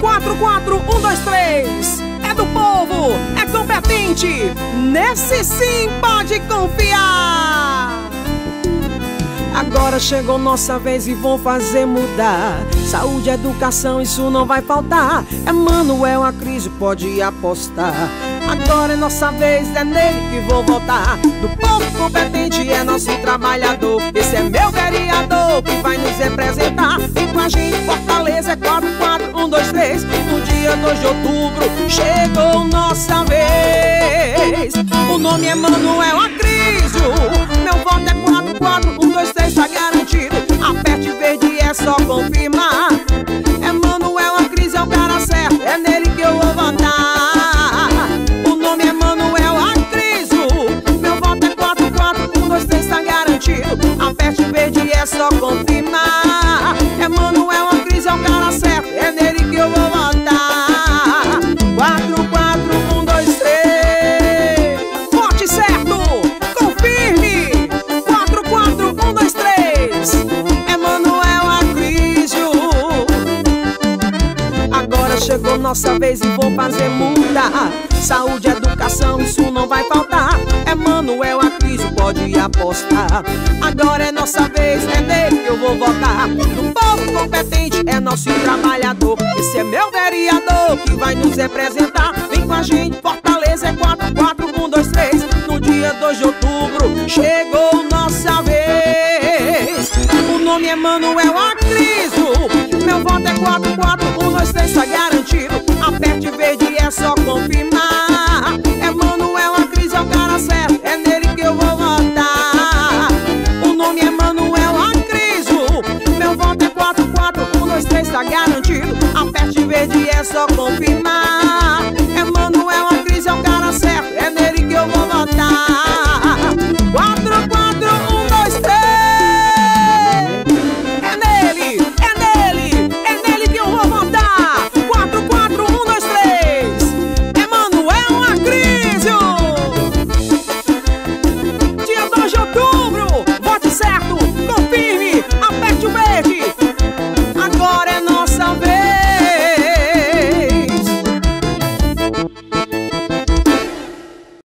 44-123. É do povo, é competente. Nesse sim pode confiar. Agora chegou nossa vez e vão fazer mudar. Saúde, educação, isso não vai faltar. Emanuel, a crise pode apostar. Agora é nossa vez, é nele que vou votar. Do povo competente é nosso trabalhador. Esse é meu vereador que vai nos representar. Vem com a gente, é 44123. No dia 2 de outubro chegou nossa vez. O nome é Manuel Acrísio. Meu voto é 44123, tá garantido. Aperte verde é só confirmar. É Manuel Acrísio, é o cara certo. É nele que eu vou votar. O nome é Manuel Acrísio. Meu voto é 44123, tá garantido. Aperte verde é só confirmar. Agora chegou nossa vez e vou fazer mudar. Saúde, educação, isso não vai faltar. Emanuel Acrísio pode apostar. Agora é nossa vez, é nele que eu vou votar. No povo competente é nosso trabalhador. Esse é meu vereador que vai nos representar. Vem com a gente, Fortaleza é 44123. No dia 2 de outubro chegou nossa vez. O nome é Manuel Acrísio. 44123, tá garantido. Aperte verde é só confirmar. É Manuel Acrísio, é o cara certo.